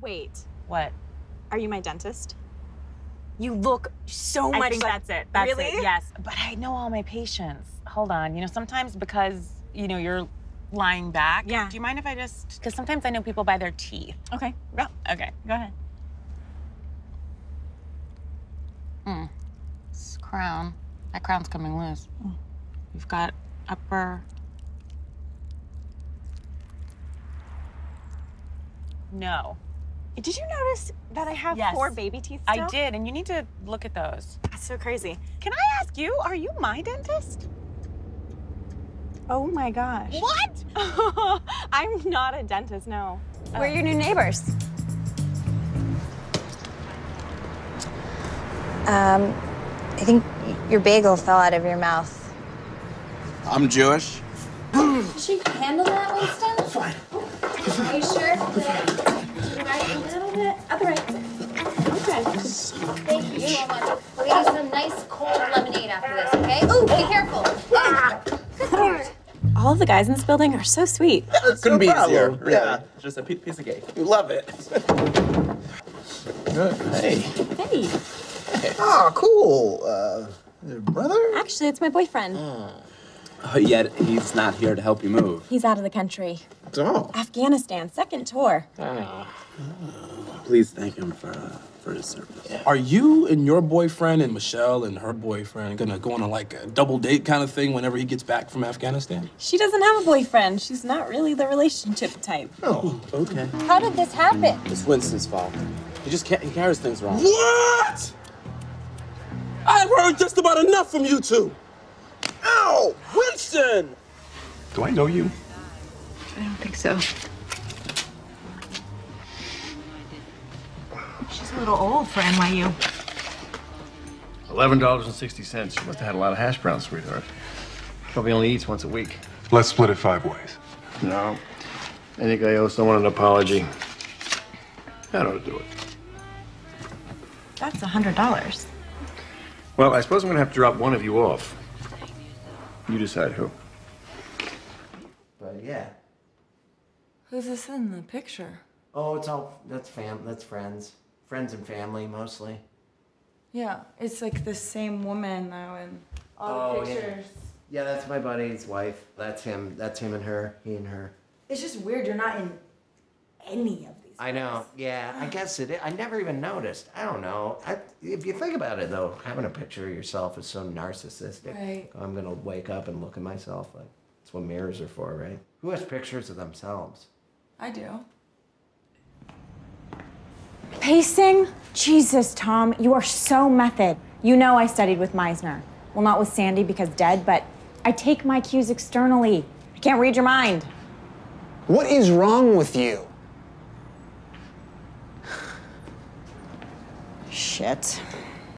Wait, What? are you my dentist? You look so I much think like that's it. That's really? it, Yes. But I know all my patients. Hold on. You know, sometimes because, you know, you're lying back. Yeah. Do you mind if I just because sometimes I know people by their teeth. Okay. No. Okay. Go ahead. Hmm. This crown. That crown's coming loose. You've got upper. No. Did you notice that I have Yes. four baby teeth I did, and you need to look at those. That's so crazy. Can I ask you, are you my dentist? Oh my gosh. What? I'm not a dentist, no. We're your new neighbors. Um, I think your bagel fell out of your mouth. I'm Jewish. Did she handle that, Winston? Fine. Are you sure? Right, a little bit. Other right. Okay. Thank you so much. We're gonna do some nice cold lemonade after this, okay? Ooh, be careful. Ah, All of the guys in this building are so sweet. Couldn't be easier. Really. Yeah. Just a piece of cake. You love it. Good. Hey. Hey. Oh, cool. Uh, your brother? Actually, it's my boyfriend. Oh, yet he's not here to help you move. He's out of the country. Oh. Afghanistan, second tour. Please thank him for uh, for his service. Are you and your boyfriend and Michelle and her boyfriend gonna go on a like a double date kind of thing whenever he gets back from Afghanistan? She doesn't have a boyfriend. She's not really the relationship type. Oh. Okay. How did this happen? It's Winston's fault. He just can't. He carries things wrong. What? I've heard just about enough from you two. Ow! Winston! Do I know you? I don't think so. Little old for NYU. Eleven dollars and sixty cents. You must have had a lot of hash browns, sweetheart. Probably only eats once a week. Let's split it five ways. No. I think I owe someone an apology. I don't do it. That's a hundred dollars. Well, I suppose I'm gonna have to drop one of you off. You decide who. But yeah. Who's this in the picture? Oh, it's all that's fam that's friends. Friends and family mostly. Yeah, it's like the same woman though in all Oh, the yeah. pictures. Yeah, yeah, that's my buddy's wife. That's him. That's him and her. He and her. It's just weird. You're not in any of these. I know. Yeah, I guess it. Is. I never even noticed. I don't know. I, if you think about it, though, having a picture of yourself is so narcissistic. Right. I'm gonna wake up and look at myself like that's what mirrors are for, right? Who has pictures of themselves? I do. Pacing? Jesus, Tom, you are so method. You know I studied with Meisner. Well, not with Sandy because dead, but I take my cues externally. I can't read your mind. What is wrong with you? Shit.